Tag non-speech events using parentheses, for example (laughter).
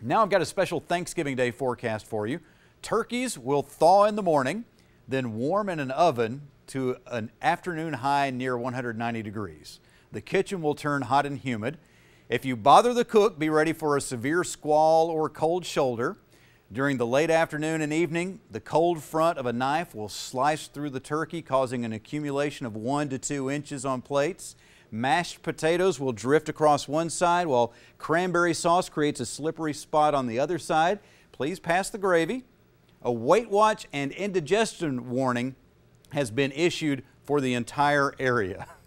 Now I've got a special Thanksgiving Day forecast for you. Turkeys will thaw in the morning, then warm in an oven to an afternoon high near 190 degrees. The kitchen will turn hot and humid. If you bother the cook, be ready for a severe squall or cold shoulder. During the late afternoon and evening, the cold front of a knife will slice through the turkey, causing an accumulation of one to two inches on plates. Mashed potatoes will drift across one side while cranberry sauce creates a slippery spot on the other side. Please pass the gravy. A Weight Watch and indigestion warning has been issued for the entire area. (laughs)